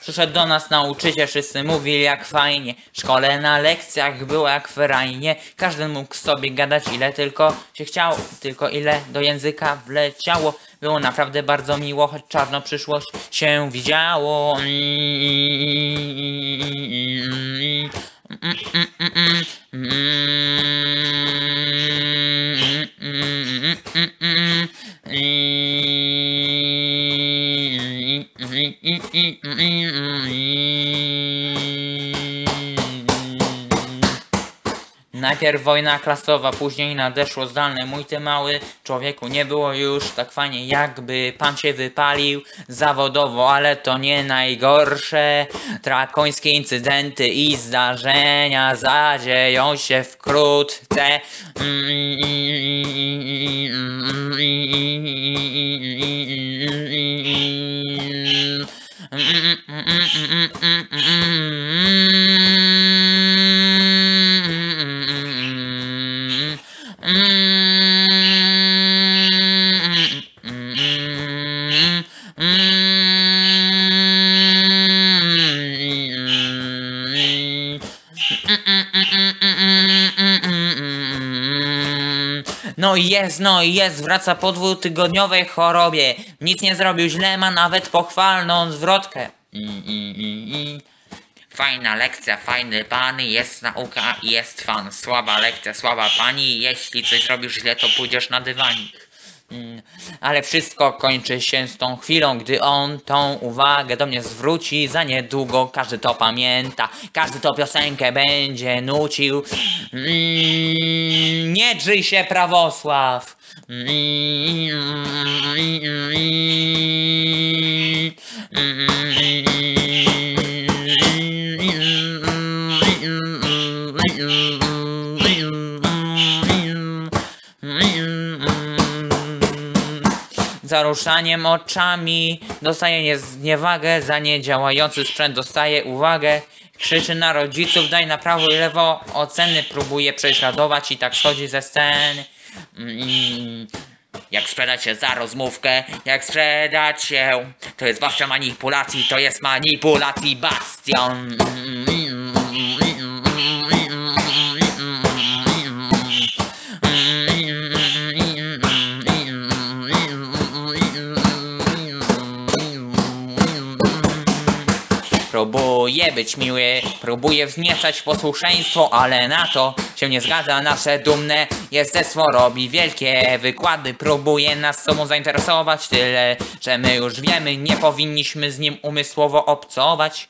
Przyszedł do nas nauczyciel, wszyscy mówili jak fajnie. W szkole na lekcjach było jak ferajnie. Każdy mógł sobie gadać ile tylko się chciało. Tylko ile do języka wleciało. Było naprawdę bardzo miło, choć czarno przyszłość się widziało. Najpierw wojna klasowa, później nadeszło zdalne. Mój ty mały człowieku, nie było już tak fajnie, jakby pan się wypalił zawodowo, ale to nie najgorsze. Drakońskie incydenty i zdarzenia zadzieją się wkrótce. Mm-mm. No jest, no jest, wraca po dwutygodniowej chorobie. Nic nie zrobił źle, ma nawet pochwalną zwrotkę. Fajna lekcja, fajny pan, jest nauka jest fan. Słaba lekcja, słaba pani, jeśli coś robisz źle, to pójdziesz na dywanik. Mm, Ale wszystko kończy się z tą chwilą, gdy on tą uwagę do mnie zwróci. Za niedługo każdy to pamięta, każdy to piosenkę będzie nucił. Mm, Nie drzyj się, prawosław. Za ruszaniem oczami dostaje niezniewagę, za niedziałający sprzęt dostaje uwagę. Krzyczy na rodziców, daj na prawo i lewo oceny, próbuje prześladować i tak schodzi ze sceny. Mm, Jak sprzedać się za rozmówkę, jak sprzedać się, to jest bastion manipulacji, to jest manipulacji bastion. Próbuję być miły, próbuję wzniecać posłuszeństwo, ale na to się nie zgadza. Nasze dumne jestestwo robi wielkie wykłady, próbuje nas sobą zainteresować tyle, że my już wiemy, nie powinniśmy z nim umysłowo obcować.